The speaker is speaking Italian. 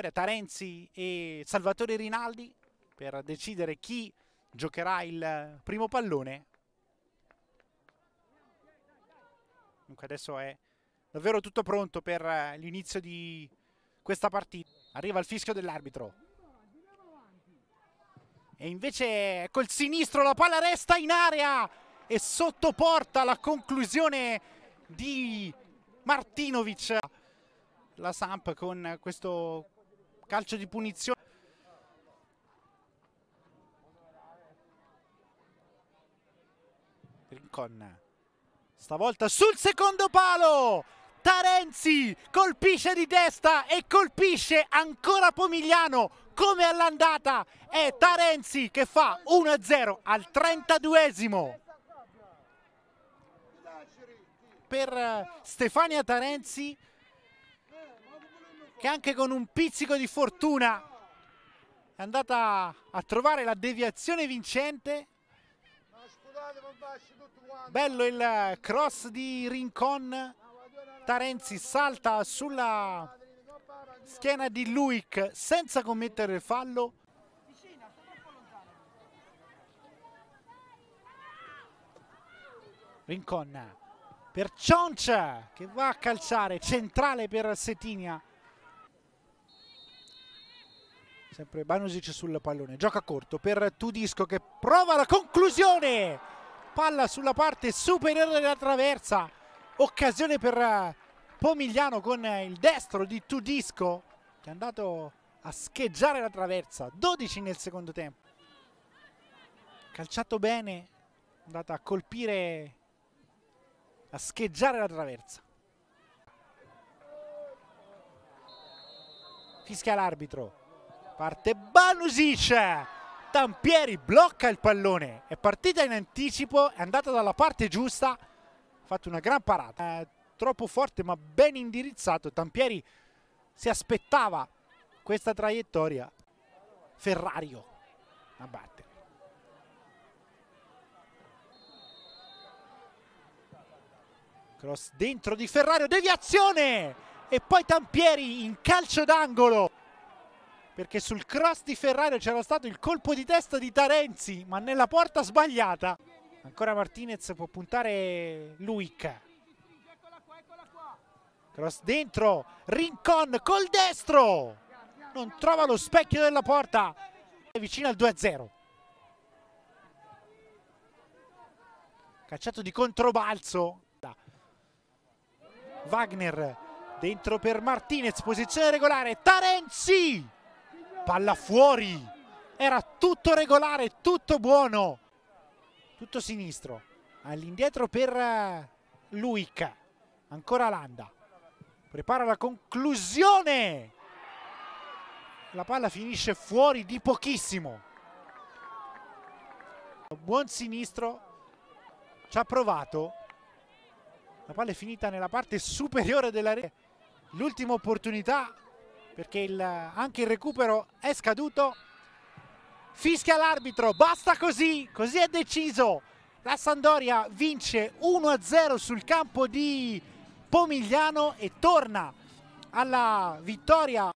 Tarenzi e Salvatore Rinaldi per decidere chi giocherà il primo pallone. Dunque adesso è davvero tutto pronto per l'inizio di questa partita. Arriva il fischio dell'arbitro. E invece col sinistro la palla resta in area e sottoporta la conclusione di Martinovic. La Samp con questo calcio di punizione. Rincon. Stavolta sul secondo palo. Tarenzi colpisce di testa e colpisce ancora Pomigliano come all'andata. È Tarenzi che fa 1-0 al 32esimo. Per Stefania Tarenzi che anche con un pizzico di fortuna è andata a trovare la deviazione vincente. Bello il cross di Rincon. Tarenzi salta sulla schiena di Luic senza commettere il fallo. Rincon per Cioncia che va a calciare centrale per Setinia. Sempre Banusic sul pallone, gioca corto per Tudisco che prova la conclusione. Palla sulla parte superiore della traversa. Occasione per Pomigliano con il destro di Tudisco che è andato a scheggiare la traversa. 12 nel secondo tempo. Calciato bene, è andato a colpire, a scheggiare la traversa. Fischia l'arbitro. Parte Banusic. Tampieri blocca il pallone. È partita in anticipo, è andata dalla parte giusta. Ha fatto una gran parata. È troppo forte ma ben indirizzato. Tampieri si aspettava questa traiettoria. Ferrario a battere. Cross dentro di Ferrario, deviazione! E poi Tampieri in calcio d'angolo perché sul cross di Ferrario c'era stato il colpo di testa di Tarenzi, ma nella porta sbagliata. Ancora Martinez può puntare Luic. Cross dentro, Rincon col destro. Non trova lo specchio della porta. È vicino al 2-0. Cacciato di controbalzo. Wagner dentro per Martinez, posizione regolare. Tarenzi! Palla fuori. Era tutto regolare, tutto buono. Tutto sinistro. All'indietro per Luic. Ancora Landa. Prepara la conclusione. La palla finisce fuori di pochissimo. Buon sinistro. Ci ha provato. La palla è finita nella parte superiore della rete. L'ultima opportunità perché il, anche il recupero è scaduto. Fischia l'arbitro, basta così, così è deciso. La Sandoria vince 1-0 sul campo di Pomigliano e torna alla vittoria